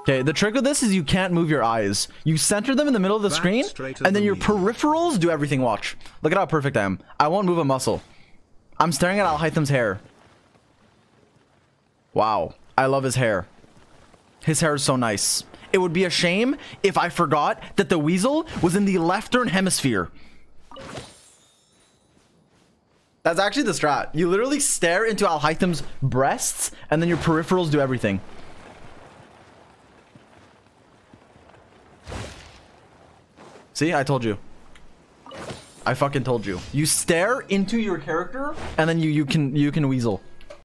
Okay, the trick with this is you can't move your eyes. You center them in the middle of the Back screen, and then your meat. peripherals do everything. Watch. Look at how perfect I am. I won't move a muscle. I'm staring at Alhaitham's hair. Wow. I love his hair. His hair is so nice. It would be a shame if I forgot that the weasel was in the leftern hemisphere. That's actually the strat. You literally stare into Alhaitham's breasts, and then your peripherals do everything. See, I told you. I fucking told you. You stare into your character, and then you you can you can weasel.